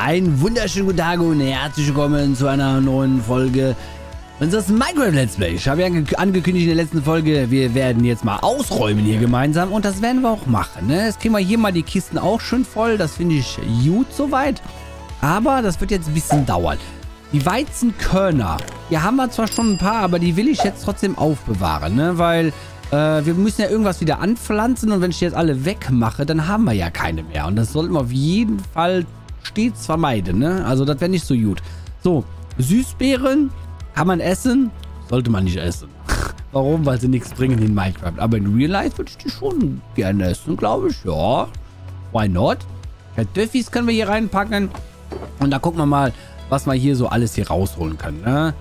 Ein wunderschönen guten Tag und herzlich willkommen zu einer neuen Folge unseres Minecraft Let's Play. Ich habe ja angekündigt in der letzten Folge, wir werden jetzt mal ausräumen hier gemeinsam und das werden wir auch machen. Ne? Jetzt kriegen wir hier mal die Kisten auch schön voll, das finde ich gut soweit. Aber das wird jetzt ein bisschen dauern. Die Weizenkörner, hier haben wir zwar schon ein paar, aber die will ich jetzt trotzdem aufbewahren, ne? weil äh, wir müssen ja irgendwas wieder anpflanzen und wenn ich die jetzt alle wegmache, dann haben wir ja keine mehr. Und das sollten wir auf jeden Fall stets vermeiden, ne? Also das wäre nicht so gut. So, Süßbeeren kann man essen, sollte man nicht essen. Warum? Weil sie nichts bringen in Minecraft. Aber in Real Life würde ich die schon gerne essen, glaube ich. Ja, why not? Kartoffeln können wir hier reinpacken. Und da gucken wir mal, was man hier so alles hier rausholen kann, ne?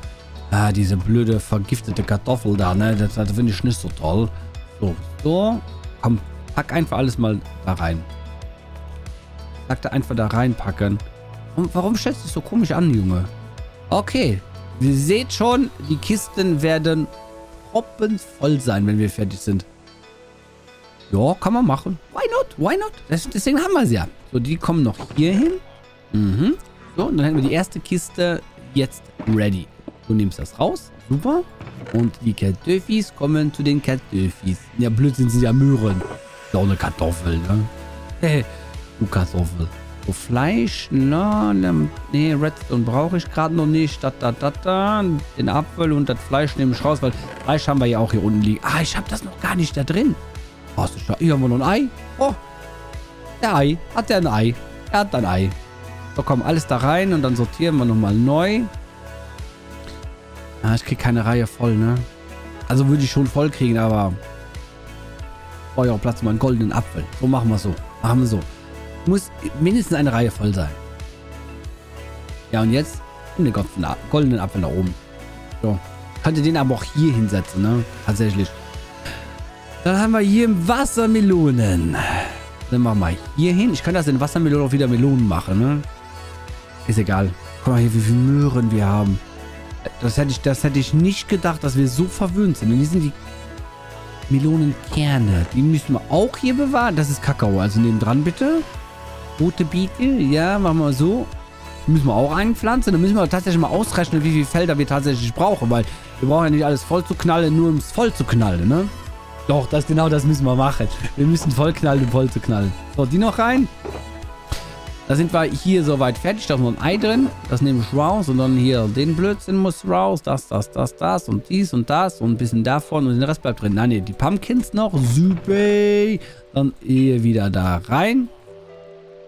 Ah, diese blöde vergiftete Kartoffel da, ne? Das, das finde ich nicht so toll. So, so. Komm, pack einfach alles mal da rein. Sagte einfach da reinpacken. Und warum du dich so komisch an, Junge? Okay. Ihr seht schon, die Kisten werden voll sein, wenn wir fertig sind. Ja, kann man machen. Why not? Why not? deswegen haben wir sie ja. So, die kommen noch hier hin. Mhm. So, und dann hätten wir die erste Kiste jetzt ready. Du nimmst das raus. Super. Und die Kartoffis kommen zu den Kartoffis. Ja, blöd sind sie ja Möhren. Ist eine Kartoffel, ne? Hey. Du Kartoffel. So Fleisch, na, ne, nee, Redstone brauche ich gerade noch nicht. Da, da, da, da. Den Apfel und das Fleisch nehme ich raus, weil Fleisch haben wir ja auch hier unten liegen. Ah, ich habe das noch gar nicht da drin. Oh, hier haben wir noch ein Ei. Oh, der Ei. Hat der ein Ei? Er hat ein Ei. So, komm, alles da rein und dann sortieren wir nochmal neu. Ah, ich kriege keine Reihe voll, ne? Also würde ich schon voll kriegen, aber... Ich auch Platz für meinen goldenen Apfel. So machen wir so. Machen wir so muss mindestens eine Reihe voll sein. Ja, und jetzt den goldenen Apfel nach oben. So. Könnte den aber auch hier hinsetzen, ne? Tatsächlich. Dann haben wir hier Wassermelonen. Dann machen wir hier hin. Ich kann das in Wassermelonen auch wieder Melonen machen, ne? Ist egal. Guck mal hier, wie viele Möhren wir haben. Das hätte ich, das hätte ich nicht gedacht, dass wir so verwöhnt sind. Und hier sind die Melonenkerne. Die müssen wir auch hier bewahren. Das ist Kakao. Also neben dran bitte. Rote Beete, ja, machen wir so. Müssen wir auch einpflanzen. Dann müssen wir tatsächlich mal ausrechnen, wie viele Felder wir tatsächlich brauchen. Weil wir brauchen ja nicht alles voll zu knallen, nur um es voll zu knallen, ne? Doch, das genau das müssen wir machen. Wir müssen voll knallen, um voll zu knallen. So, die noch rein. Da sind wir hier soweit fertig. Da ist noch ein Ei drin. Das nehme ich raus. Und dann hier den Blödsinn muss raus. Das, das, das, das und dies und das. Und ein bisschen davon. Und den Rest bleibt drin. Nein, nee, die Pumpkins noch. Super. Dann hier wieder da rein.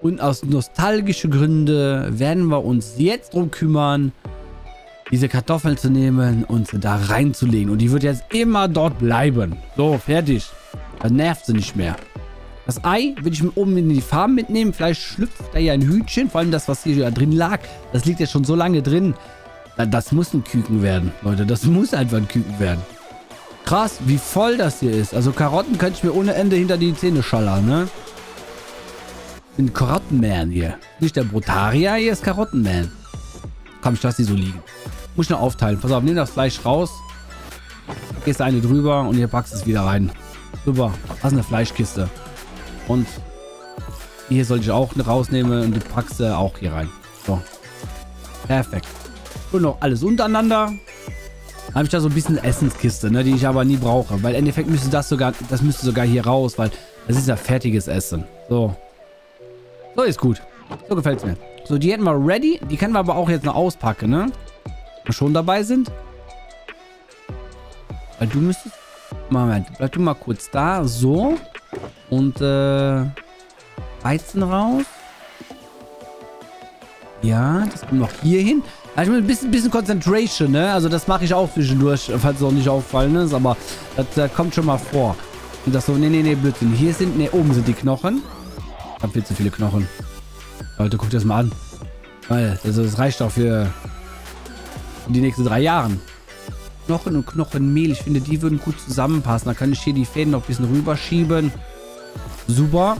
Und aus nostalgischen Gründen werden wir uns jetzt drum kümmern, diese Kartoffeln zu nehmen und sie da reinzulegen. Und die wird jetzt immer dort bleiben. So, fertig. Dann nervt sie nicht mehr. Das Ei würde ich oben in die Farm mitnehmen. Vielleicht schlüpft da ja ein Hütchen. Vor allem das, was hier drin lag. Das liegt ja schon so lange drin. Das muss ein Küken werden, Leute. Das muss einfach ein Küken werden. Krass, wie voll das hier ist. Also Karotten könnte ich mir ohne Ende hinter die Zähne schallern, ne? Bin Karottenman hier. Nicht der Brutaria, hier ist Karottenman. Komm, ich lasse die so liegen. Muss ich noch aufteilen. Pass auf, nimm das Fleisch raus. Gehst eine drüber und hier packst es wieder rein. Super. Das ist eine Fleischkiste. Und hier sollte ich auch rausnehmen und die packst du auch hier rein. So. Perfekt. Und noch alles untereinander. Dann habe ich da so ein bisschen Essenskiste, ne, die ich aber nie brauche. Weil im Endeffekt müsste das sogar, das müsste sogar hier raus, weil das ist ja fertiges Essen. So. So ist gut. So gefällt es mir. So, die hätten wir ready. Die können wir aber auch jetzt noch auspacken, ne? Wir schon dabei sind. Weil du müsstest... Moment, bleib du mal kurz da. So. Und, äh... Weizen raus. Ja, das kommt noch hier hin. Also ein bisschen, bisschen Concentration, ne? Also das mache ich auch zwischendurch, falls es auch nicht auffallen ist. Aber das, das kommt schon mal vor. Und das so, nee, nee, nee, Blödsinn. Hier sind, ne, oben sind die Knochen habe viel zu viele Knochen. Leute, guckt das mal an. Weil, also das reicht auch für die nächsten drei Jahren. Knochen und Knochenmehl, ich finde, die würden gut zusammenpassen. Da kann ich hier die Fäden noch ein bisschen rüberschieben. Super.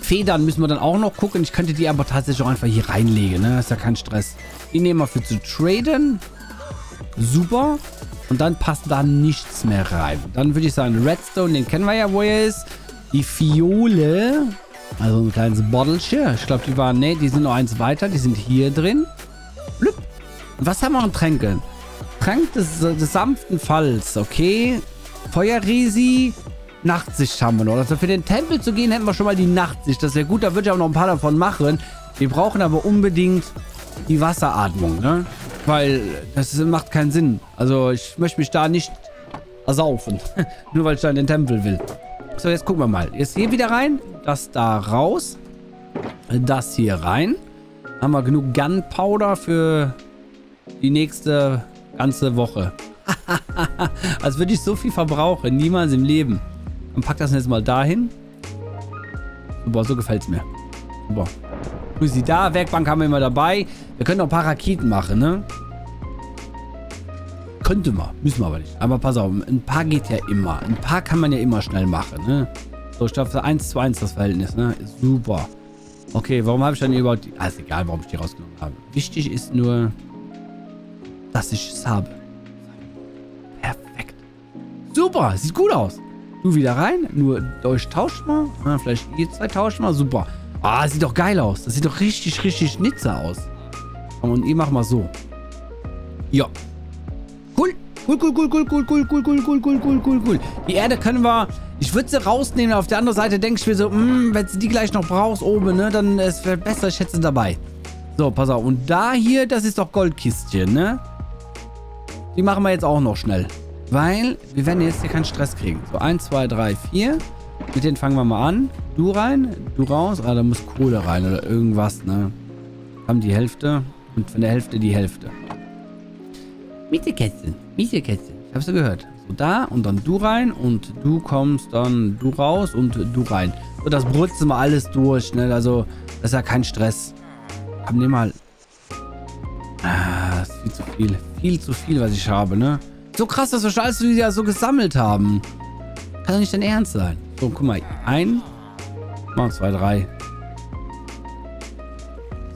Federn müssen wir dann auch noch gucken. Ich könnte die aber tatsächlich auch einfach hier reinlegen. Ne? ist ja kein Stress. Die nehmen wir für zu traden. Super. Und dann passt da nichts mehr rein. Dann würde ich sagen, Redstone, den kennen wir ja, wo er ist. Die Fiole Also ein kleines Bottelchen. Ich glaube, die waren, ne, die sind noch eins weiter. Die sind hier drin. Blüpp. Was haben wir an Tränken? Trank des, des sanften Falls, okay. Feuerresi. Nachtsicht haben wir noch. Also für den Tempel zu gehen, hätten wir schon mal die Nachtsicht. Das wäre gut, da würde ich auch noch ein paar davon machen. Wir brauchen aber unbedingt die Wasseratmung, ne? Weil das macht keinen Sinn. Also ich möchte mich da nicht ersaufen. Nur weil ich da in den Tempel will. So, jetzt gucken wir mal. Jetzt hier wieder rein. Das da raus. Das hier rein. Haben wir genug Gunpowder für die nächste ganze Woche. Als würde ich so viel verbrauchen. Niemals im Leben. Dann pack das jetzt mal dahin. Super, so gefällt es mir. Super. Grüßi da. Werkbank haben wir immer dabei. Wir können noch ein paar Raketen machen, ne? Könnte man. Müssen wir aber nicht. Aber pass auf, ein paar geht ja immer. Ein paar kann man ja immer schnell machen, ne? So, ich glaube, 1 zu 1 das Verhältnis, ne? Super. Okay, warum habe ich dann überhaupt... Die, ah, ist egal, warum ich die rausgenommen habe. Wichtig ist nur, dass ich es habe. Perfekt. Super, sieht gut aus. Du wieder rein. Nur euch tauscht mal. Ja, vielleicht ihr zwei tauscht mal. Super. Ah, sieht doch geil aus. Das sieht doch richtig, richtig schnitze aus. Und ihr macht mal so. Ja. Cool. Cool, cool, cool, cool, cool, cool, cool, cool, cool, cool, cool, cool. Die Erde können wir... Ich würde sie rausnehmen. Auf der anderen Seite denke ich mir so, mh, wenn du die gleich noch brauchst oben, ne, dann es wäre besser, ich hätte sie dabei. So, pass auf. Und da hier, das ist doch Goldkistchen, ne? Die machen wir jetzt auch noch schnell. Weil wir werden jetzt hier keinen Stress kriegen. So, 1, 2, 3, 4. Mit denen fangen wir mal an. Du rein, du raus. Ah, da muss Kohle rein oder irgendwas, ne? Haben die Hälfte. Und von der Hälfte die Hälfte. Mietekätzchen. Mietekätzchen. Ich hab's ja gehört. So, da und dann du rein und du kommst dann du raus und du rein. So, das brutzen wir alles durch, ne? Also, das ist ja kein Stress. Komm, nimm mal. Ah, das ist viel zu viel. Viel zu viel, was ich habe, ne? So krass, dass wir schon alles wieder so gesammelt haben. Kann doch nicht dein Ernst sein. So, guck mal. Ein. Mal zwei, drei.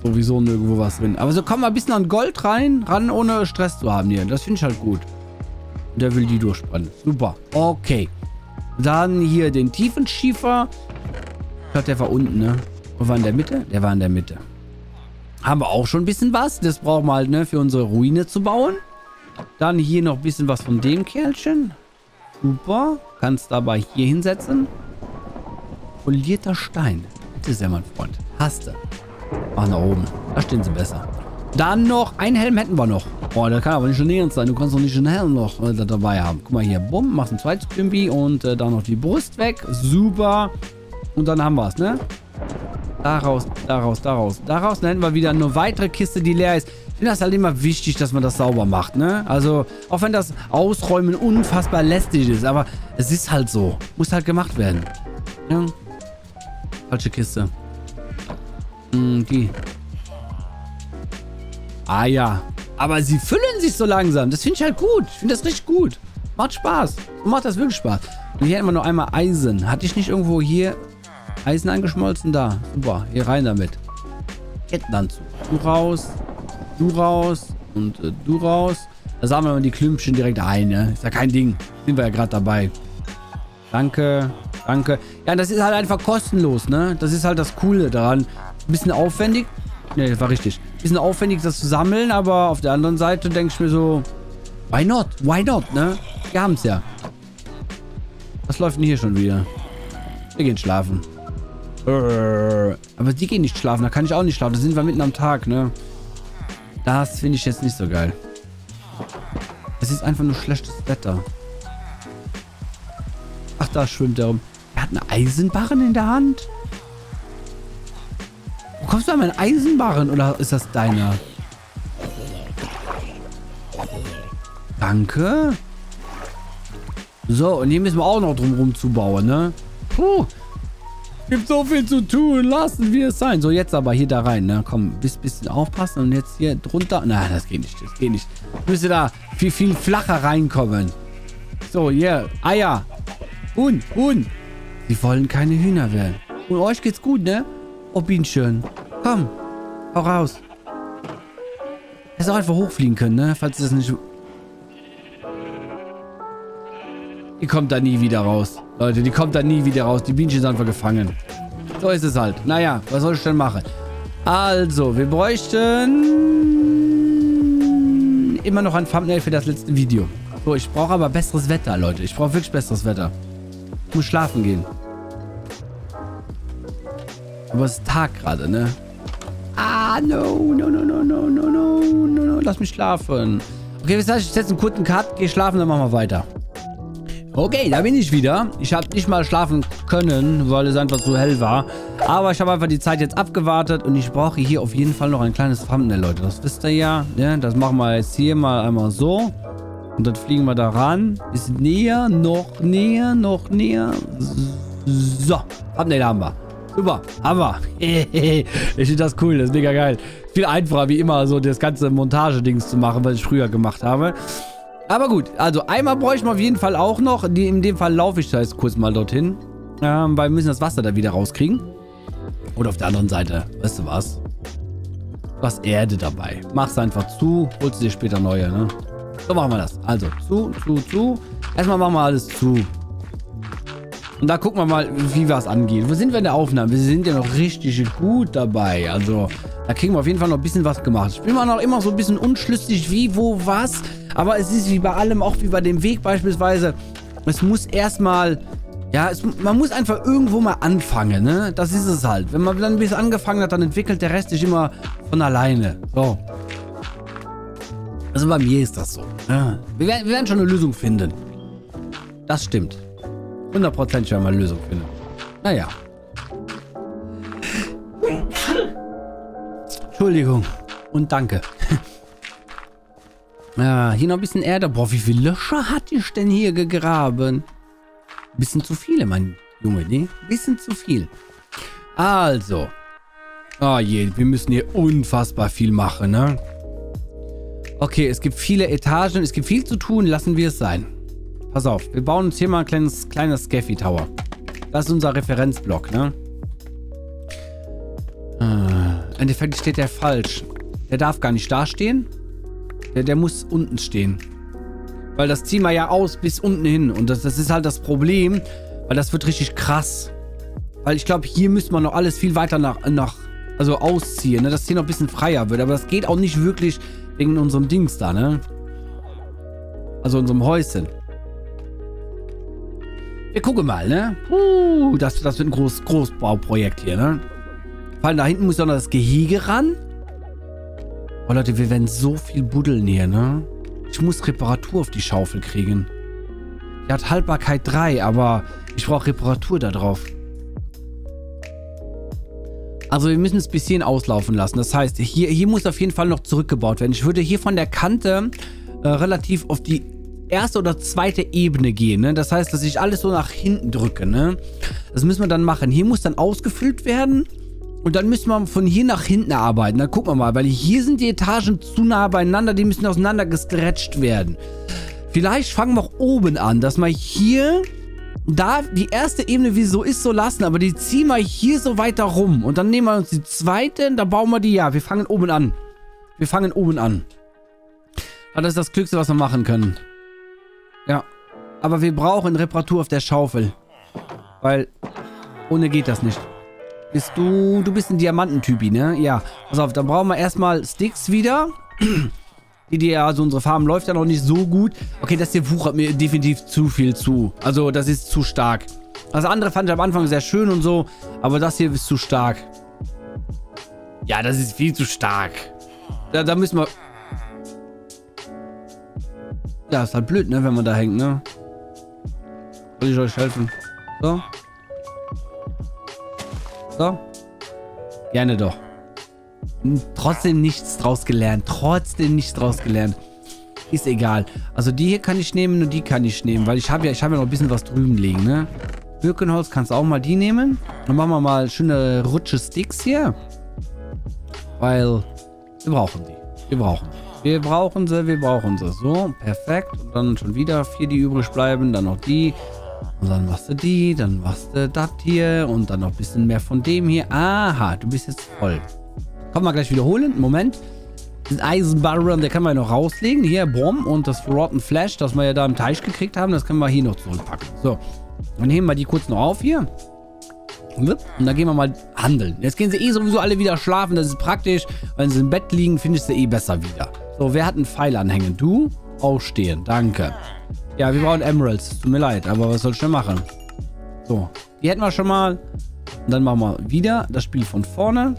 Sowieso nirgendwo was drin. Aber so kommen wir ein bisschen an Gold rein, ran, ohne Stress zu haben hier. Das finde ich halt gut. Und der will die durchspannen. Super. Okay. Dann hier den tiefen Schiefer. Ich glaube, der war unten, ne? Wo war in der Mitte? Der war in der Mitte. Haben wir auch schon ein bisschen was. Das brauchen wir halt, ne, für unsere Ruine zu bauen. Dann hier noch ein bisschen was von dem Kerlchen. Super. Kannst dabei hier hinsetzen. Polierter Stein. Bitte sehr, mein Freund. Hast du. Mach nach oben. Da stehen sie besser. Dann noch, ein Helm hätten wir noch. Boah, der kann aber nicht schon näher sein. Du kannst doch nicht einen Helm noch äh, dabei haben. Guck mal hier, bumm, machst ein zweites Pimpi und äh, dann noch die Brust weg. Super. Und dann haben wir es, ne? Daraus, daraus, daraus, daraus. Hätten wir wieder eine weitere Kiste, die leer ist. Ich finde das halt immer wichtig, dass man das sauber macht, ne? Also, auch wenn das Ausräumen unfassbar lästig ist, aber es ist halt so. Muss halt gemacht werden. Ja. Falsche Kiste. Hm, die. Ah ja. Aber sie füllen sich so langsam. Das finde ich halt gut. Ich finde das richtig gut. Macht Spaß. Macht das wirklich Spaß. Und hier wir noch einmal Eisen. Hatte ich nicht irgendwo hier Eisen angeschmolzen? Da. Super. Hier rein damit. Kettenanzug. Du raus. Du raus. Und äh, du raus. Da sammeln wir die Klümpchen direkt ein. Ne? Ist ja kein Ding. Sind wir ja gerade dabei. Danke. Danke. Ja, das ist halt einfach kostenlos, ne? Das ist halt das Coole daran. Ein bisschen aufwendig. Ne, das war richtig. Ein bisschen aufwendig, das zu sammeln, aber auf der anderen Seite denke ich mir so, why not? Why not, ne? Wir haben es ja. Was läuft denn hier schon wieder? Wir gehen schlafen. Aber die gehen nicht schlafen, da kann ich auch nicht schlafen. Da sind wir mitten am Tag, ne? Das finde ich jetzt nicht so geil. Es ist einfach nur schlechtes Wetter. Ach, da schwimmt er rum. Er hat eine Eisenbarren in der Hand. Kommst du an meinen Eisenbarren oder ist das deiner? Danke. So, und hier müssen wir auch noch drum rumzubauen, ne? Puh. Gibt so viel zu tun. Lassen wir es sein. So, jetzt aber hier da rein, ne? Komm, bisschen, bisschen aufpassen. Und jetzt hier drunter. Na, das geht nicht. Das geht nicht. Müsste da viel, viel flacher reinkommen. So, hier. Eier. Huhn, Huhn. Sie wollen keine Hühner werden. Und euch geht's gut, ne? Oh, Bienchen. Komm. Hau raus. Hättest auch einfach hochfliegen können, ne? Falls das nicht... Die kommt da nie wieder raus. Leute, die kommt da nie wieder raus. Die Bienchen sind einfach gefangen. So ist es halt. Naja, was soll ich denn machen? Also, wir bräuchten immer noch ein Thumbnail für das letzte Video. So, ich brauche aber besseres Wetter, Leute. Ich brauche wirklich besseres Wetter. Ich muss schlafen gehen. Aber es ist Tag gerade, ne? Ah, no, no, no, no, no, no, no, no, no. Lass mich schlafen. Okay, was heißt, ich setze einen kurzen Cut, gehe schlafen, dann machen wir weiter. Okay, da bin ich wieder. Ich habe nicht mal schlafen können, weil es einfach zu hell war. Aber ich habe einfach die Zeit jetzt abgewartet und ich brauche hier auf jeden Fall noch ein kleines Thumbnail, Leute. Das wisst ihr ja. Ne? Das machen wir jetzt hier mal einmal so. Und dann fliegen wir da ran. Bisschen näher, noch näher, noch näher. So, Thumbnail haben wir. Super, haben ich finde das cool, das ist mega geil. Viel einfacher wie immer, so das ganze Montagedings zu machen, was ich früher gemacht habe. Aber gut, also einmal bräuchte man auf jeden Fall auch noch. Die, in dem Fall laufe ich da jetzt kurz mal dorthin. Ähm, weil wir müssen das Wasser da wieder rauskriegen. Oder auf der anderen Seite. Weißt du was? Was Erde dabei. Mach's einfach zu, holst du dir später neue, ne? So machen wir das. Also, zu, zu, zu. Erstmal machen wir alles zu. Und da gucken wir mal, wie was angeht. Wo sind wir in der Aufnahme? Wir sind ja noch richtig gut dabei. Also, da kriegen wir auf jeden Fall noch ein bisschen was gemacht. Ich bin mal noch immer so ein bisschen unschlüssig, wie, wo, was. Aber es ist wie bei allem, auch wie bei dem Weg beispielsweise. Es muss erstmal, ja, es, man muss einfach irgendwo mal anfangen, ne? Das ist es halt. Wenn man dann ein bisschen angefangen hat, dann entwickelt der Rest sich immer von alleine. So. Also bei mir ist das so. Ja. Wir, werden, wir werden schon eine Lösung finden. Das stimmt. 100% werden wir eine Lösung finden. Naja. Entschuldigung. Und danke. Ja, hier noch ein bisschen Erde. Boah, wie viele Löcher hat ich denn hier gegraben? Bisschen zu viele, mein Junge, ne? Bisschen zu viel. Also. Oh je, wir müssen hier unfassbar viel machen, ne? Okay, es gibt viele Etagen, es gibt viel zu tun, lassen wir es sein. Pass auf, wir bauen uns hier mal ein kleines, kleines Scaffy Tower. Das ist unser Referenzblock, ne? Äh, Im Endeffekt steht der falsch. Der darf gar nicht dastehen. Der, der muss unten stehen. Weil das ziehen wir ja aus bis unten hin. Und das, das ist halt das Problem, weil das wird richtig krass. Weil ich glaube, hier müsste man noch alles viel weiter nach, nach also ausziehen, ne? Dass hier noch ein bisschen freier wird. Aber das geht auch nicht wirklich wegen unserem Dings da, ne? Also unserem Häuschen. Wir gucken mal, ne? Uh, das, das wird ein groß, Großbauprojekt hier, ne? Vor allem da hinten muss doch noch das Gehege ran. Oh Leute, wir werden so viel buddeln hier, ne? Ich muss Reparatur auf die Schaufel kriegen. Die hat Haltbarkeit 3, aber ich brauche Reparatur da drauf. Also wir müssen es ein bisschen auslaufen lassen. Das heißt, hier, hier muss auf jeden Fall noch zurückgebaut werden. Ich würde hier von der Kante äh, relativ auf die erste oder zweite Ebene gehen. Ne? Das heißt, dass ich alles so nach hinten drücke. Ne? Das müssen wir dann machen. Hier muss dann ausgefüllt werden. Und dann müssen wir von hier nach hinten arbeiten. Dann gucken wir mal, weil hier sind die Etagen zu nah beieinander. Die müssen auseinander gestretcht werden. Vielleicht fangen wir auch oben an, dass wir hier da die erste Ebene, wie so ist, so lassen. Aber die ziehen wir hier so weiter rum. Und dann nehmen wir uns die zweite, da bauen wir die, ja, wir fangen oben an. Wir fangen oben an. Das ist das Glückste, was wir machen können. Ja. Aber wir brauchen Reparatur auf der Schaufel. Weil ohne geht das nicht. Bist du... Du bist ein Diamantentypi, ne? Ja. Pass auf, dann brauchen wir erstmal Sticks wieder. Die, die, also unsere Farm läuft ja noch nicht so gut. Okay, das hier wuchert mir definitiv zu viel zu. Also, das ist zu stark. Das andere fand ich am Anfang sehr schön und so. Aber das hier ist zu stark. Ja, das ist viel zu stark. Da, da müssen wir... Ja, ist halt blöd, ne, wenn man da hängt, ne? Soll ich euch helfen? So. So. Gerne doch. Trotzdem nichts draus gelernt. Trotzdem nichts draus gelernt. Ist egal. Also die hier kann ich nehmen und die kann ich nehmen. Weil ich habe ja, habe ja noch ein bisschen was drüben liegen, ne? Birkenholz kannst du auch mal die nehmen. Dann machen wir mal schöne Rutsche Sticks hier. Weil wir brauchen die. Wir brauchen die. Wir brauchen sie, wir brauchen sie. So, perfekt. Und dann schon wieder vier, die übrig bleiben. Dann noch die. Und dann machst du die, dann machst du das hier und dann noch ein bisschen mehr von dem hier. Aha, du bist jetzt voll. Kommen wir gleich wiederholen. Moment. Den Eisenbarren, der kann man ja noch rauslegen. Hier, Bomb und das Rotten Flash, das wir ja da im Teich gekriegt haben, das können wir hier noch zurückpacken. So, dann heben wir die kurz noch auf hier. Und dann gehen wir mal handeln. Jetzt gehen sie eh sowieso alle wieder schlafen. Das ist praktisch. Wenn sie im Bett liegen, findest du eh besser wieder. So, wer hat einen Pfeil anhängen? Du? Aufstehen. Danke. Ja, wir brauchen Emeralds. Tut mir leid, aber was soll ich denn machen? So, die hätten wir schon mal. Und dann machen wir wieder das Spiel von vorne.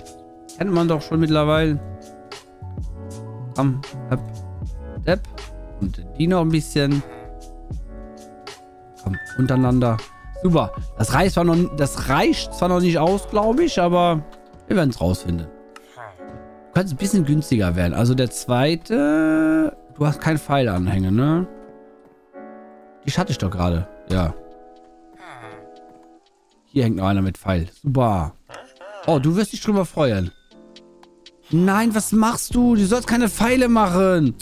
Kennt man doch schon mittlerweile. Komm, hep, depp. Und die noch ein bisschen. Komm, untereinander. Super. Das reicht zwar noch, das reicht zwar noch nicht aus, glaube ich, aber wir werden es rausfinden. Du kannst ein bisschen günstiger werden. Also der zweite... Du hast keinen Pfeilanhänger, ne? Die hatte ich doch gerade. Ja. Hier hängt noch einer mit Pfeil. Super. Oh, du wirst dich drüber freuen. Nein, was machst du? Du sollst keine Pfeile machen.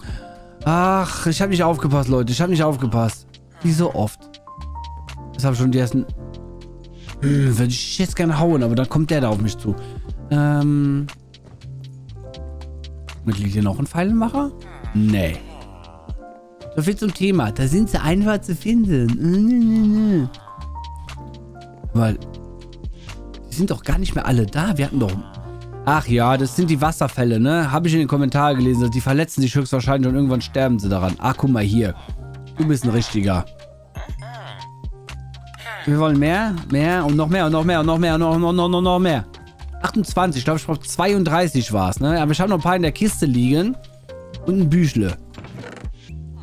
Ach, ich habe nicht aufgepasst, Leute. Ich habe nicht aufgepasst. Wie so oft. Das habe schon die ersten... Hm, würde ich jetzt gerne hauen, aber dann kommt der da auf mich zu. Ähm... Mit hier noch ein Pfeilenmacher? Nee. So viel zum Thema. Da sind sie einfach zu finden. Weil... Die sind doch gar nicht mehr alle da. Wir hatten doch... Ach ja, das sind die Wasserfälle, ne? Habe ich in den Kommentaren gelesen. Die verletzen sich höchstwahrscheinlich und irgendwann sterben sie daran. Ach, guck mal hier. Du bist ein richtiger. Wir wollen mehr, mehr und noch mehr und noch mehr und noch mehr und noch, noch, noch, noch mehr. 28, ich glaube, ich brauche 32 war es, ne? Aber ich habe noch ein paar in der Kiste liegen. Und ein Büchle.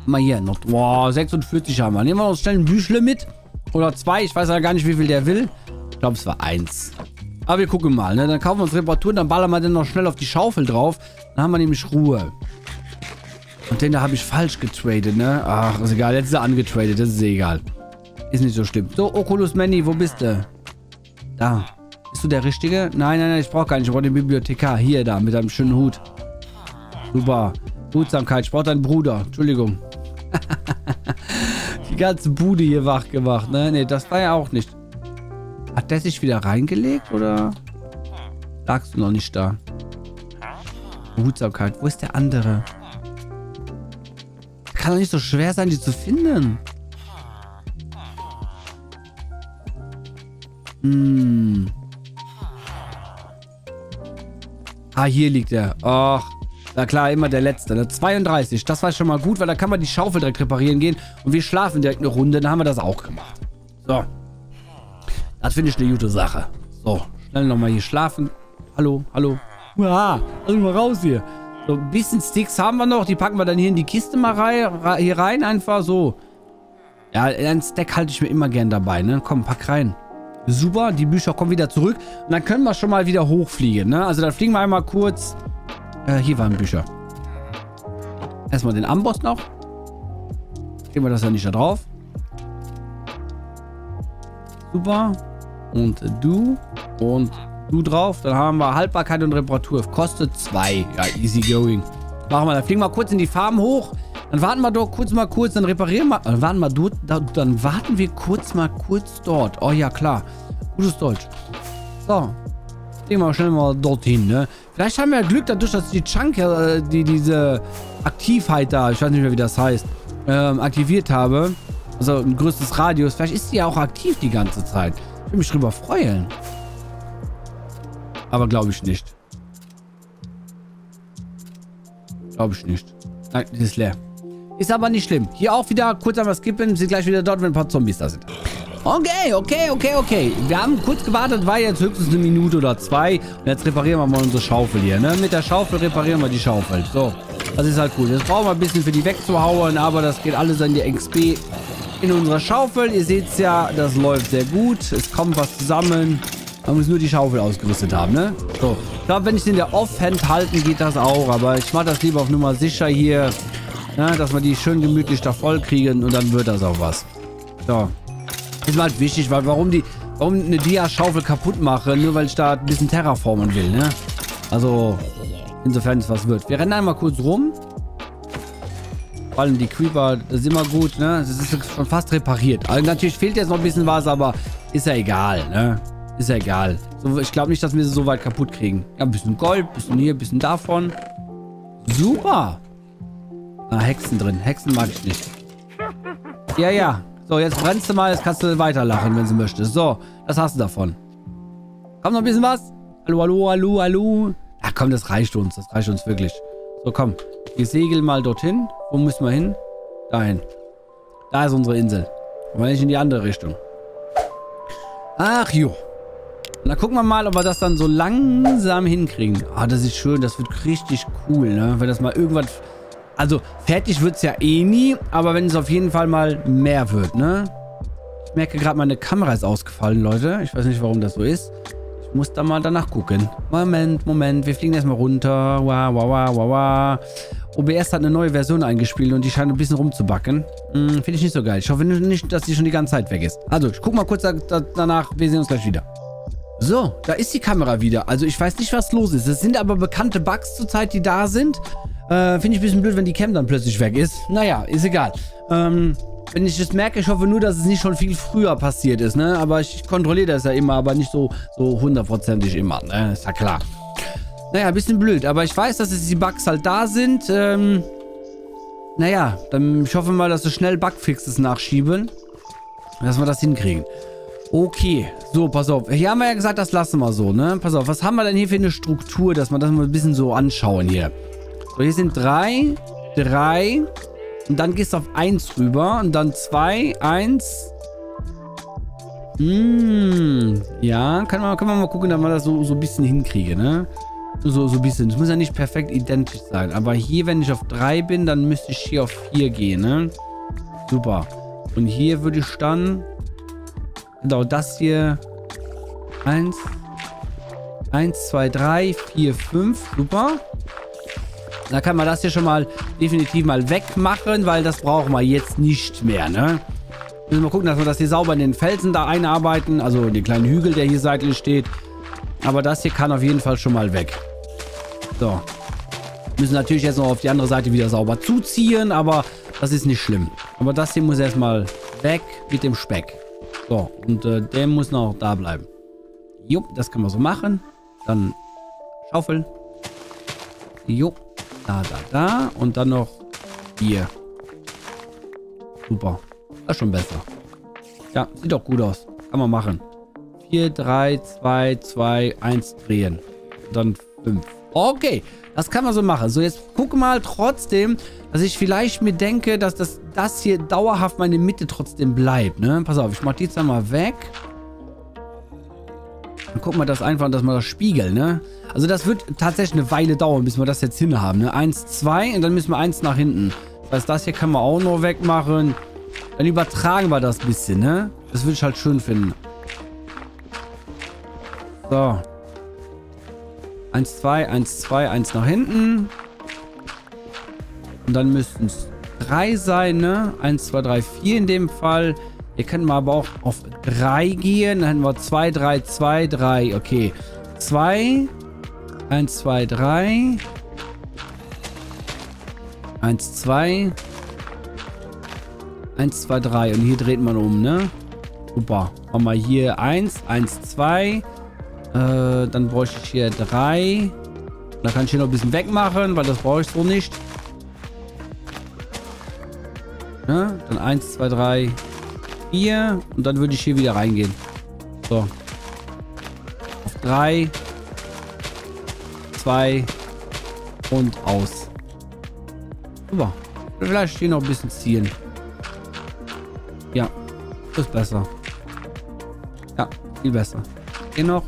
Mal hier noch. Boah, 46 haben wir. Nehmen wir noch schnell ein Büchle mit. Oder zwei, ich weiß ja gar nicht, wie viel der will. Ich glaube, es war eins. Aber wir gucken mal, ne? Dann kaufen wir uns Reparaturen, dann ballern wir den noch schnell auf die Schaufel drauf. Dann haben wir nämlich Ruhe. Und den da habe ich falsch getradet, ne? Ach, ist egal. Jetzt ist er angetradet, das ist egal. Ist nicht so schlimm. So, Oculus Manny, wo bist du? Da. Bist du der Richtige? Nein, nein, nein, ich brauche nicht. Ich brauche den Bibliothekar. Hier, da, mit einem schönen Hut. Super. Hutsamkeit. Ich brauche deinen Bruder. Entschuldigung. Die ganze Bude hier wach gemacht, ne? Ne, das war ja auch nicht. Hat der sich wieder reingelegt, oder? Lagst du noch nicht da? Hutsamkeit. Wo ist der andere? Kann doch nicht so schwer sein, die zu finden. Hm. Ah, hier liegt er. Ach, na klar, immer der Letzte. Ne? 32, das war schon mal gut, weil da kann man die Schaufel direkt reparieren gehen. Und wir schlafen direkt eine Runde, dann haben wir das auch gemacht. So. Das finde ich eine gute Sache. So, schnell nochmal hier schlafen. Hallo, hallo. Ah, also mal raus hier. So, ein bisschen Sticks haben wir noch. Die packen wir dann hier in die Kiste mal rein, hier rein, einfach so. Ja, ein Stack halte ich mir immer gern dabei, ne? Komm, pack rein. Super, die Bücher kommen wieder zurück. Und dann können wir schon mal wieder hochfliegen, ne? Also dann fliegen wir einmal kurz... Äh, hier waren Bücher. Erstmal den Amboss noch. Gehen wir das ja nicht da drauf. Super. Und du. Und du drauf. Dann haben wir Haltbarkeit und Reparatur. Kostet zwei. Ja, easy going. Machen wir. Dann fliegen wir kurz in die Farben hoch. Dann warten wir doch kurz mal kurz, dann reparieren wir. Dann warten wir dort, dann warten wir kurz mal kurz dort. Oh ja, klar. Gutes Deutsch. So. Gehen wir schnell mal dorthin, ne? Vielleicht haben wir ja Glück dadurch, dass die Chunk, äh, die diese Aktivheit da, ich weiß nicht mehr, wie das heißt, ähm, aktiviert habe. Also ein größtes Radius. Vielleicht ist die ja auch aktiv die ganze Zeit. Ich würde mich drüber freuen. Aber glaube ich nicht. Glaube ich nicht. Nein, die ist leer. Ist aber nicht schlimm. Hier auch wieder kurz einmal skippen. Sind gleich wieder dort, wenn ein paar Zombies da sind. Okay, okay, okay, okay. Wir haben kurz gewartet, war jetzt höchstens eine Minute oder zwei. Und jetzt reparieren wir mal unsere Schaufel hier, ne? Mit der Schaufel reparieren wir die Schaufel. So, das ist halt cool. Jetzt brauchen wir ein bisschen für die wegzuhauen, aber das geht alles an die XP in unserer Schaufel. Ihr seht es ja, das läuft sehr gut. Es kommt was zusammen. Man muss nur die Schaufel ausgerüstet haben, ne? So, ich glaube, wenn ich in der Offhand halten, geht das auch. Aber ich mache das lieber auf Nummer sicher hier. Ja, dass wir die schön gemütlich da voll kriegen und dann wird das auch was. So. Ist mir halt wichtig, weil warum die, warum eine Dia-Schaufel kaputt mache, nur weil ich da ein bisschen terraformen will, ne? Also, insofern es was wird. Wir rennen einmal kurz rum. Vor allem die Creeper, das ist immer gut, ne? Das ist schon fast repariert. Also natürlich fehlt jetzt noch ein bisschen was, aber ist ja egal, ne? Ist ja egal. So, ich glaube nicht, dass wir sie so weit kaputt kriegen. Ja, ein bisschen Gold, ein bisschen hier, ein bisschen davon. Super. Ah, Hexen drin. Hexen mag ich nicht. Ja, ja. So, jetzt brennst du mal. Jetzt kannst du weiterlachen, wenn du möchtest. So, das hast du davon. Komm noch ein bisschen was. Hallo, hallo, hallo, hallo. Ach komm, das reicht uns. Das reicht uns wirklich. So, komm. Wir segeln mal dorthin. Wo müssen wir hin? Dahin. Da ist unsere Insel. Aber nicht in die andere Richtung. Ach jo. Und dann gucken wir mal, ob wir das dann so langsam hinkriegen. Ah, das ist schön. Das wird richtig cool, ne? Wenn das mal irgendwas... Also, fertig wird es ja eh nie. Aber wenn es auf jeden Fall mal mehr wird, ne? Ich merke gerade, meine Kamera ist ausgefallen, Leute. Ich weiß nicht, warum das so ist. Ich muss da mal danach gucken. Moment, Moment. Wir fliegen erstmal runter. Wow, wow, wow, wow, wow. OBS hat eine neue Version eingespielt und die scheint ein bisschen rumzubacken. Hm, Finde ich nicht so geil. Ich hoffe nicht, dass die schon die ganze Zeit weg ist. Also, ich guck mal kurz da, da, danach. Wir sehen uns gleich wieder. So, da ist die Kamera wieder. Also, ich weiß nicht, was los ist. Es sind aber bekannte Bugs zurzeit, die da sind. Äh, Finde ich ein bisschen blöd, wenn die Cam dann plötzlich weg ist. Naja, ist egal. Ähm, wenn ich das merke, ich hoffe nur, dass es nicht schon viel früher passiert ist, ne? Aber ich, kontrolliere das ja immer, aber nicht so so hundertprozentig immer, ne? Ist ja klar. Naja, ein bisschen blöd, aber ich weiß, dass jetzt die Bugs halt da sind. Ähm, naja, dann ich hoffe mal, dass wir schnell Bugfixes nachschieben. Dass wir das hinkriegen. Okay, so, pass auf. Hier haben wir ja gesagt, das lassen wir so, ne? Pass auf, was haben wir denn hier für eine Struktur, dass wir das mal ein bisschen so anschauen hier. So, hier sind drei, drei, und dann gehst du auf 1 rüber. Und dann 2, 1. Hm. Ja, kann man, kann man mal gucken, dass man das so, so ein bisschen hinkriege, ne? So, so ein bisschen. Das muss ja nicht perfekt identisch sein. Aber hier, wenn ich auf 3 bin, dann müsste ich hier auf 4 gehen, ne? Super. Und hier würde ich dann... Genau, das hier... 1... 1, 2, 3, 4, 5. Super. Da kann man das hier schon mal definitiv mal wegmachen, weil das brauchen wir jetzt nicht mehr, ne? Müssen wir gucken, dass wir das hier sauber in den Felsen da einarbeiten. Also den kleinen Hügel, der hier seitlich steht. Aber das hier kann auf jeden Fall schon mal weg. So. Müssen natürlich jetzt noch auf die andere Seite wieder sauber zuziehen, aber das ist nicht schlimm. Aber das hier muss erstmal weg mit dem Speck. So, und äh, der muss noch da bleiben. Jupp, das kann man so machen. Dann Schaufel. Jupp. Da, da, da. Und dann noch hier. Super. Das ist schon besser. Ja, sieht doch gut aus. Kann man machen. 4, 3, 2, 2, 1 drehen. Und dann 5. Okay, das kann man so machen. So, jetzt gucke mal trotzdem, dass ich vielleicht mir denke, dass das, das hier dauerhaft meine Mitte trotzdem bleibt. Ne? Pass auf, ich mache die jetzt einmal weg. Dann gucken wir das einfach, dass wir das spiegeln, ne? Also das wird tatsächlich eine Weile dauern, bis wir das jetzt hinhaben, ne? Eins, zwei und dann müssen wir eins nach hinten. Das heißt, das hier können wir auch noch wegmachen. Dann übertragen wir das ein bisschen, ne? Das würde ich halt schön finden. So. Eins, zwei, eins, zwei, eins nach hinten. Und dann müssten es drei sein, ne? Eins, zwei, drei, vier in dem Fall. Hier können wir aber auch auf 3 gehen. Dann hätten wir 2, 3, 2, 3. Okay. 2. 1, 2, 3. 1, 2. 1, 2, 3. Und hier dreht man um, ne? Super. Machen wir hier 1, 1, 2. Äh, dann bräuchte ich hier 3. Da kann ich hier noch ein bisschen wegmachen, weil das brauche ich so nicht. Ja, dann 1, 2, 3, 4 und dann würde ich hier wieder reingehen. So. Auf 3, 2 und aus. Super. Vielleicht hier noch ein bisschen ziehen. Ja, ist besser. Ja, viel besser. Hier noch.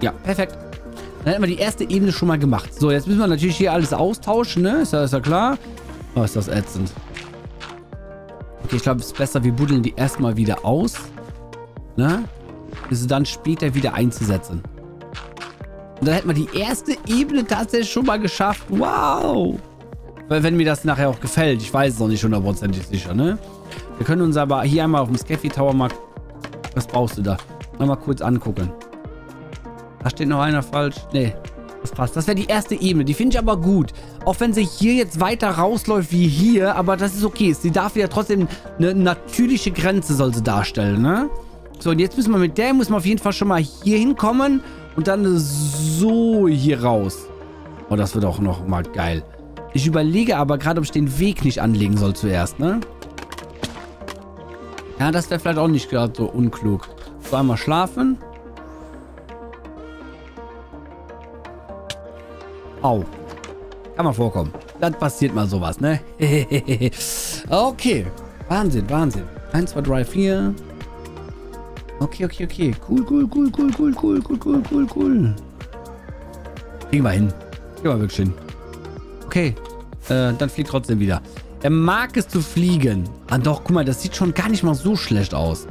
Ja, perfekt. Dann hätten wir die erste Ebene schon mal gemacht. So, jetzt müssen wir natürlich hier alles austauschen, ne? Ist ja, ist ja klar. Oh, ist das ätzend. Okay, ich glaube, es ist besser, wir buddeln die erstmal wieder aus. Ne? Um sie dann später wieder einzusetzen. Und dann hätten wir die erste Ebene tatsächlich schon mal geschafft. Wow! Weil wenn mir das nachher auch gefällt. Ich weiß es noch nicht hundertprozentig sicher, ne? Wir können uns aber hier einmal auf dem Scaffy Tower mal... Was brauchst du da? Mal kurz angucken. Da steht noch einer falsch. Nee, das passt. Das wäre die erste Ebene. Die finde ich aber gut. Auch wenn sie hier jetzt weiter rausläuft wie hier. Aber das ist okay. Sie darf ja trotzdem eine natürliche Grenze soll sie darstellen, ne? So, und jetzt müssen wir mit der, müssen wir auf jeden Fall schon mal hier hinkommen. Und dann so hier raus. Oh, das wird auch noch mal geil. Ich überlege aber gerade, ob ich den Weg nicht anlegen soll zuerst, ne? Ja, das wäre vielleicht auch nicht gerade so unklug. So, einmal schlafen. Au. Kann mal vorkommen. Das passiert mal sowas, ne? okay. Wahnsinn, Wahnsinn. 1, 2, 3, 4. Okay, okay, okay. Cool, cool, cool, cool, cool, cool, cool, cool, cool, cool. Kriegen wir hin. Kriegen wir wirklich hin. Okay. Äh, dann fliegt trotzdem wieder. Er mag es zu fliegen. Ah doch, guck mal, das sieht schon gar nicht mal so schlecht aus.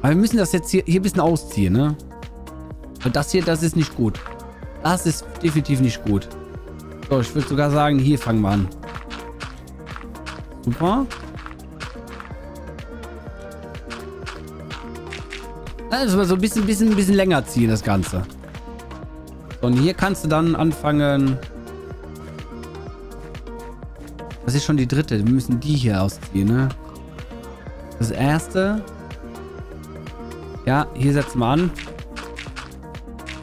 Aber wir müssen das jetzt hier, hier ein bisschen ausziehen, ne? Und das hier, das ist nicht gut. Das ist definitiv nicht gut. So, ich würde sogar sagen, hier fangen wir an. Super. Also so ein bisschen, bisschen, bisschen länger ziehen, das Ganze. Und hier kannst du dann anfangen... Das ist schon die dritte. Wir müssen die hier ausziehen, ne? Das erste. Ja, hier setzen wir an.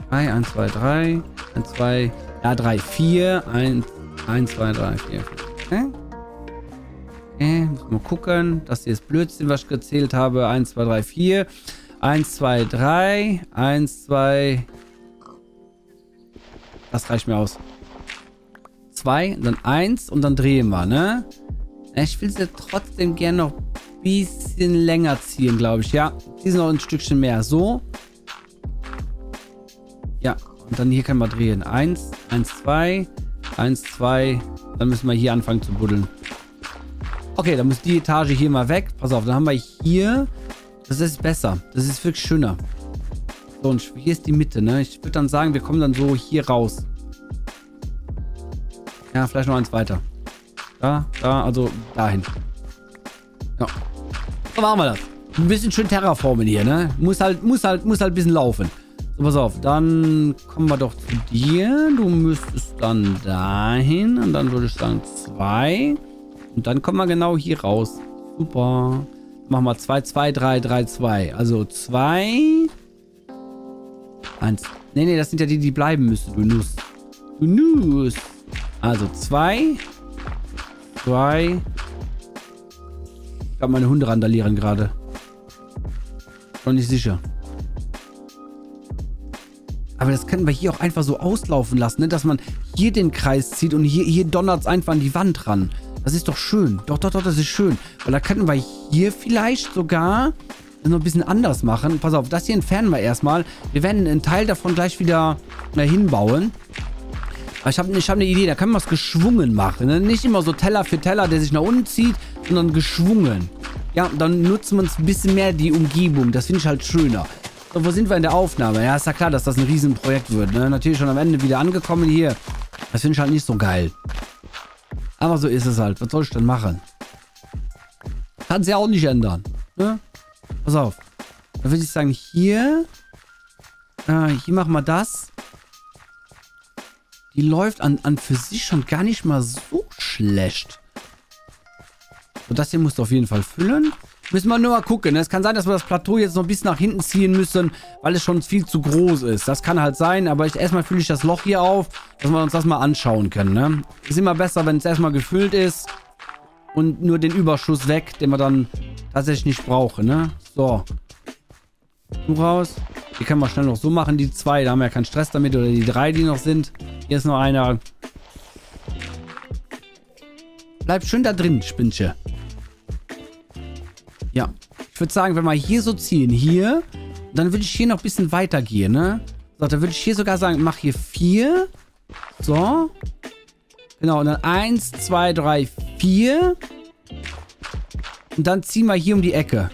3, 1, 2, 3. 1, 2, ja, 3, 4. 1, 1, 2, 3, 4. Okay. Okay, muss mal gucken. Das hier ist Blödsinn, was ich gezählt habe. 1, 2, 3, 4. 1, 2, 3. 1, 2. Das reicht mir aus. 2, dann 1 und dann drehen wir, ne? Ich will sie trotzdem gerne noch ein bisschen länger ziehen, glaube ich. Ja, die sind noch ein Stückchen mehr. So. Ja, und dann hier können wir drehen. 1, 1, 2, 1, 2. Dann müssen wir hier anfangen zu buddeln. Okay, dann muss die Etage hier mal weg. Pass auf, dann haben wir hier... Das ist besser. Das ist wirklich schöner. So, und hier ist die Mitte, ne? Ich würde dann sagen, wir kommen dann so hier raus. Ja, vielleicht noch eins weiter. Da, da, also dahin. Ja. So machen wir das. Ein bisschen schön terraformen hier, ne? Muss halt, muss halt, muss halt ein bisschen laufen. So, pass auf. Dann kommen wir doch zu dir. Du müsstest dann dahin. Und dann würde ich sagen zwei. Und dann kommen wir genau hier raus. Super. Machen wir 2, 2, 3, 3, 2. Also 2. 1. Nee, nee, das sind ja die, die bleiben müssen, du Nuss. Du Nuss. Also 2. 2. Ich glaube, meine Hunde randalieren gerade. Noch nicht sicher. Aber das können wir hier auch einfach so auslaufen lassen, ne? dass man hier den Kreis zieht und hier, hier donnert es einfach an die Wand ran. Das ist doch schön. Doch, doch, doch, das ist schön. Weil da könnten wir hier vielleicht sogar noch ein bisschen anders machen. Pass auf, das hier entfernen wir erstmal. Wir werden einen Teil davon gleich wieder äh, hinbauen. Aber ich habe ich hab eine Idee, da können wir es geschwungen machen. Ne? Nicht immer so Teller für Teller, der sich nach unten zieht, sondern geschwungen. Ja, dann nutzen wir uns ein bisschen mehr die Umgebung. Das finde ich halt schöner. So, wo sind wir in der Aufnahme? Ja, ist ja klar, dass das ein Riesenprojekt wird. Ne? Natürlich schon am Ende wieder angekommen hier. Das finde ich halt nicht so geil. Aber so ist es halt. Was soll ich denn machen? Kann sie ja auch nicht ändern. Ne? Pass auf. Da würde ich sagen, hier. Äh, hier machen wir das. Die läuft an, an für sich schon gar nicht mal so schlecht. So, das hier musst du auf jeden Fall füllen. Müssen wir nur mal gucken. Ne? Es kann sein, dass wir das Plateau jetzt noch ein bisschen nach hinten ziehen müssen, weil es schon viel zu groß ist. Das kann halt sein, aber ich, erstmal fülle ich das Loch hier auf, dass wir uns das mal anschauen können. Ne? Ist immer besser, wenn es erstmal gefüllt ist und nur den Überschuss weg, den wir dann tatsächlich nicht brauchen. Ne? So. Du raus. Die können wir schnell noch so machen, die zwei. Da haben wir ja keinen Stress damit. Oder die drei, die noch sind. Hier ist noch einer. Bleib schön da drin, Spinche. Ja. Ich würde sagen, wenn wir hier so ziehen, hier, dann würde ich hier noch ein bisschen weiter gehen, ne? So, dann würde ich hier sogar sagen, mach hier vier. So. Genau, und dann eins, zwei, drei, vier. Und dann ziehen wir hier um die Ecke.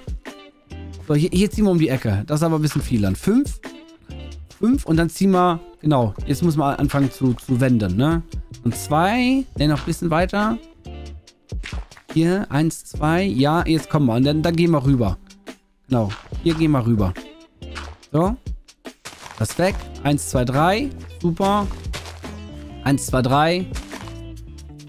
So, hier, hier ziehen wir um die Ecke. Das ist aber ein bisschen viel dann. Fünf. Fünf und dann ziehen wir, genau, jetzt muss man anfangen zu, zu wenden, ne? Und zwei, dann noch ein bisschen weiter. Hier, eins, zwei, ja, jetzt kommen wir. Und dann, dann gehen wir rüber. Genau, hier gehen wir rüber. So. Das weg. Eins, zwei, drei. Super. Eins, zwei, drei.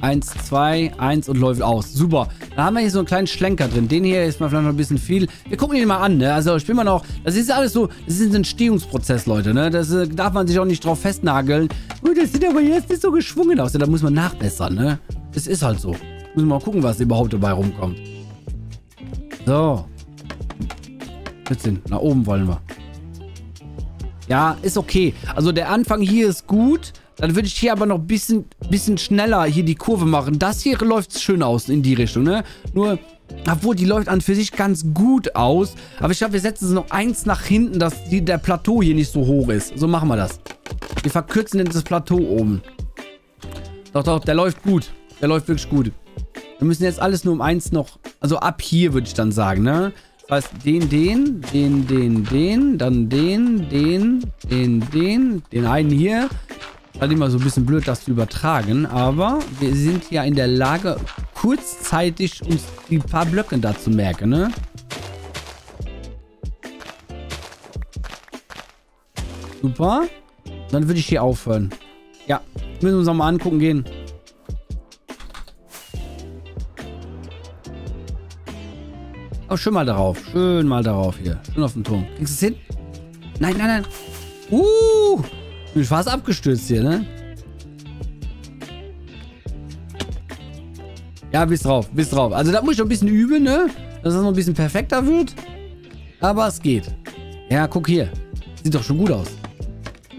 Eins, zwei, eins und läuft aus. Super. Da haben wir hier so einen kleinen Schlenker drin. Den hier ist mal vielleicht noch ein bisschen viel. Wir gucken ihn mal an, ne? Also bin mal noch... Das ist alles so... Das ist ein Entstehungsprozess, Leute, ne? Das äh, darf man sich auch nicht drauf festnageln. Oh, das sieht aber jetzt nicht so geschwungen aus. Ja, da muss man nachbessern, ne? Das ist halt so. Müssen wir mal gucken, was überhaupt dabei rumkommt. So. Jetzt nach oben wollen wir. Ja, ist okay. Also der Anfang hier ist gut. Dann würde ich hier aber noch ein bisschen, bisschen schneller hier die Kurve machen. Das hier läuft schön aus in die Richtung, ne? Nur, obwohl die läuft an für sich ganz gut aus. Aber ich glaube, wir setzen es noch eins nach hinten, dass die, der Plateau hier nicht so hoch ist. So machen wir das. Wir verkürzen das Plateau oben. Doch, doch, der läuft gut. Der läuft wirklich gut. Wir müssen jetzt alles nur um eins noch... Also ab hier würde ich dann sagen, ne? Das heißt, den, den, den, den, den, dann den, den, den, den, den einen hier. Ist halt immer so ein bisschen blöd, das zu übertragen, aber wir sind ja in der Lage, kurzzeitig uns die paar Blöcke da zu merken, ne? Super. Dann würde ich hier aufhören. Ja, müssen wir uns nochmal angucken gehen. Oh, schön mal darauf. Schön mal darauf hier. Schön auf den Turm. Kriegst du es hin? Nein, nein, nein. Uh! Bin fast abgestürzt hier, ne? Ja, bis drauf, bis drauf. Also da muss ich noch ein bisschen üben, ne? Dass das noch ein bisschen perfekter wird. Aber es geht. Ja, guck hier. Sieht doch schon gut aus.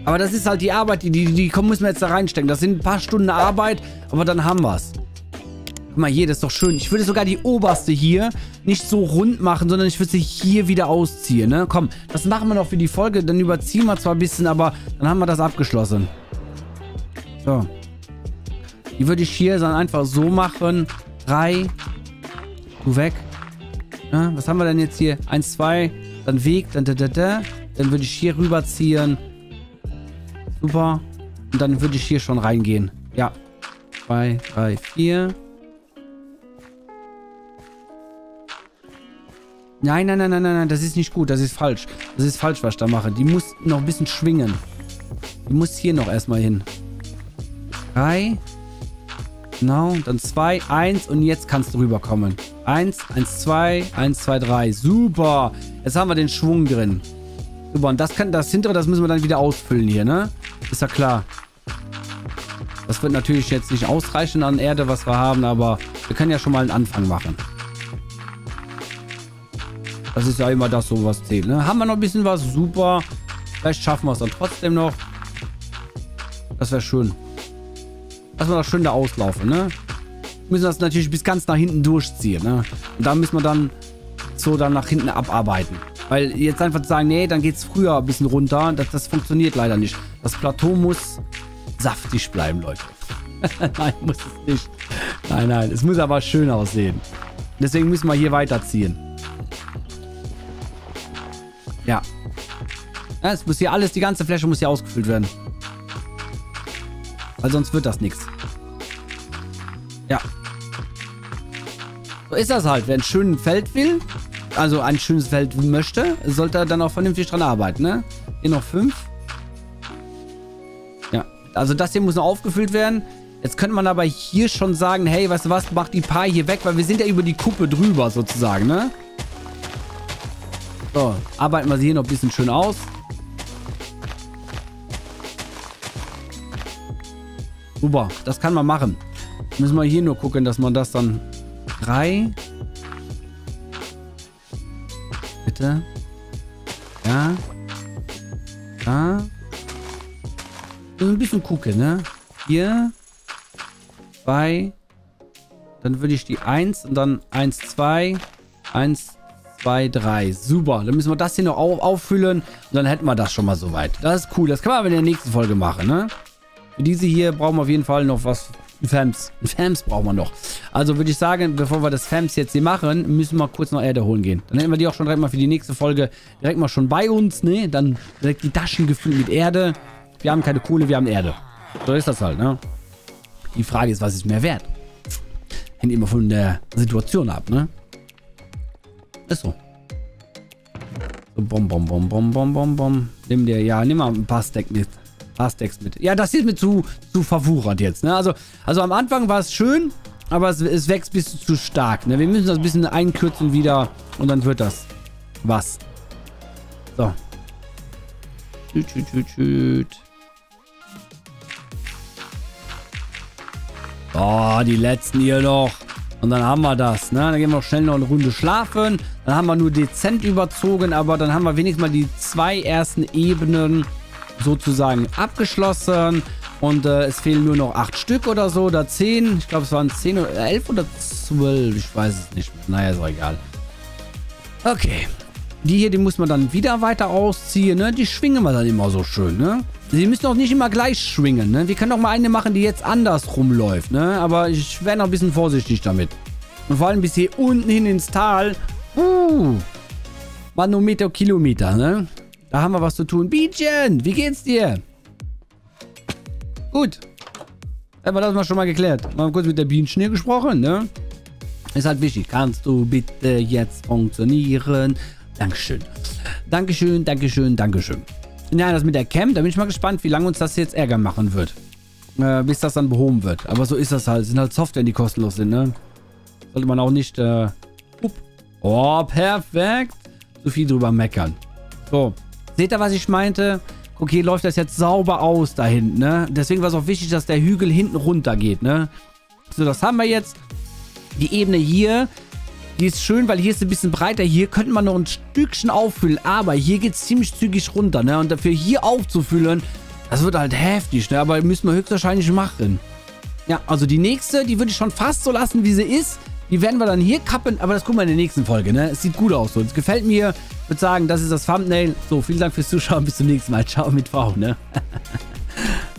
Aber das ist halt die Arbeit, die, die, die müssen wir jetzt da reinstecken. Das sind ein paar Stunden Arbeit, aber dann haben wir es. Mal hier, das ist doch schön. Ich würde sogar die oberste hier nicht so rund machen, sondern ich würde sie hier wieder ausziehen, ne? Komm, das machen wir noch für die Folge. Dann überziehen wir zwar ein bisschen, aber dann haben wir das abgeschlossen. So. Die würde ich hier dann einfach so machen. Drei. Du weg. Ja, was haben wir denn jetzt hier? Eins, zwei. Dann Weg. Dann da, da, da. Dann würde ich hier rüberziehen. Super. Und dann würde ich hier schon reingehen. Ja. Zwei, drei, vier. Nein, nein, nein, nein, nein, das ist nicht gut. Das ist falsch. Das ist falsch, was ich da mache. Die muss noch ein bisschen schwingen. Die muss hier noch erstmal hin. Drei. Genau, dann zwei, eins und jetzt kannst du rüberkommen. Eins, eins, zwei, eins, zwei, drei. Super. Jetzt haben wir den Schwung drin. Super, und das, kann, das hintere, das müssen wir dann wieder ausfüllen hier, ne? Ist ja klar. Das wird natürlich jetzt nicht ausreichen an Erde, was wir haben, aber wir können ja schon mal einen Anfang machen. Ist ja immer das, so was zählt. Ne? Haben wir noch ein bisschen was? Super. Vielleicht schaffen wir es dann trotzdem noch. Das wäre schön. Lass wir das schön da auslaufen, ne? Müssen das natürlich bis ganz nach hinten durchziehen, ne? Und da müssen wir dann so dann nach hinten abarbeiten. Weil jetzt einfach zu sagen, nee, dann geht es früher ein bisschen runter, das, das funktioniert leider nicht. Das Plateau muss saftig bleiben, Leute. nein, muss es nicht. Nein, nein, es muss aber schön aussehen. Deswegen müssen wir hier weiterziehen. Ja. Es muss hier alles, die ganze Fläche muss hier ausgefüllt werden. Weil sonst wird das nichts. Ja. So ist das halt. Wer ein schönes Feld will, also ein schönes Feld möchte, sollte er dann auch vernünftig dran arbeiten, ne? Hier noch fünf. Ja. Also das hier muss noch aufgefüllt werden. Jetzt könnte man aber hier schon sagen, hey, weißt du was, mach die paar hier weg, weil wir sind ja über die Kuppe drüber sozusagen, ne? So, arbeiten wir sie hier noch ein bisschen schön aus. Super, das kann man machen. Müssen wir hier nur gucken, dass man das dann... Drei. Bitte. Ja. Da. Ein bisschen gucken, ne? Hier. Zwei. Dann würde ich die 1 und dann 1, 2. 1, 2, 3. Super. Dann müssen wir das hier noch auf auffüllen. Und dann hätten wir das schon mal soweit. Das ist cool. Das kann man aber in der nächsten Folge machen, ne? Für diese hier brauchen wir auf jeden Fall noch was. Fams. Fams brauchen wir noch. Also würde ich sagen, bevor wir das Fams jetzt hier machen, müssen wir kurz noch Erde holen gehen. Dann hätten wir die auch schon direkt mal für die nächste Folge direkt mal schon bei uns, ne? Dann direkt die Taschen gefüllt mit Erde. Wir haben keine Kohle, wir haben Erde. So ist das halt, ne? Die Frage ist, was ist mehr wert? Hängt immer von der Situation ab, ne? Ist so. So, bom, bom, bom, bom, bom, bom, bom. Nimm dir, ja, nimm mal ein paar Stacks mit. Ein paar Stacks mit. Ja, das ist mir zu, zu verwuchert jetzt, ne? Also, also am Anfang war es schön, aber es, es wächst ein bisschen zu stark, ne? Wir müssen das ein bisschen einkürzen wieder und dann wird das was. So. Tschüt, tschüt, tschüt, tschüt. Oh, die letzten hier noch. Und dann haben wir das, ne? Dann gehen wir schnell noch eine Runde schlafen. Dann haben wir nur dezent überzogen, aber dann haben wir wenigstens mal die zwei ersten Ebenen sozusagen abgeschlossen. Und äh, es fehlen nur noch acht Stück oder so, oder zehn. Ich glaube, es waren zehn oder elf oder zwölf. Ich weiß es nicht. Naja, ist auch egal. Okay. Die hier, die muss man dann wieder weiter ausziehen, ne? Die schwingen wir dann immer so schön, ne? Sie müssen auch nicht immer gleich schwingen, ne? Wir können auch mal eine machen, die jetzt anders rumläuft, ne? Aber ich wäre noch ein bisschen vorsichtig damit. Und vor allem bis hier unten hin ins Tal. Uh. Manometer, Kilometer, ne? Da haben wir was zu tun. Bienchen, wie geht's dir? Gut. Haben wir das mal schon mal geklärt. Mal kurz mit der Bienenschnee gesprochen, ne? Ist halt wichtig. Kannst du bitte jetzt funktionieren? Dankeschön. Dankeschön, Dankeschön, Dankeschön. Ja, das mit der Cam, da bin ich mal gespannt, wie lange uns das jetzt Ärger machen wird. Äh, bis das dann behoben wird. Aber so ist das halt. Es sind halt Software, die kostenlos sind, ne? Sollte man auch nicht, äh... Oh, perfekt. Zu viel drüber meckern. So. Seht ihr, was ich meinte? Okay, läuft das jetzt sauber aus da hinten, ne? Deswegen war es auch wichtig, dass der Hügel hinten runter geht, ne? So, das haben wir jetzt. Die Ebene hier, die ist schön, weil hier ist ein bisschen breiter. Hier könnte man noch ein Stückchen auffüllen, aber hier geht es ziemlich zügig runter, ne? Und dafür hier aufzufüllen, das wird halt heftig, ne? Aber müssen wir höchstwahrscheinlich machen. Ja, also die nächste, die würde ich schon fast so lassen, wie sie ist. Die werden wir dann hier kappen, aber das gucken wir in der nächsten Folge, ne? Es sieht gut aus so. Es gefällt mir. Ich würde sagen, das ist das Thumbnail. So, vielen Dank fürs Zuschauen. Bis zum nächsten Mal. Ciao mit V, ne?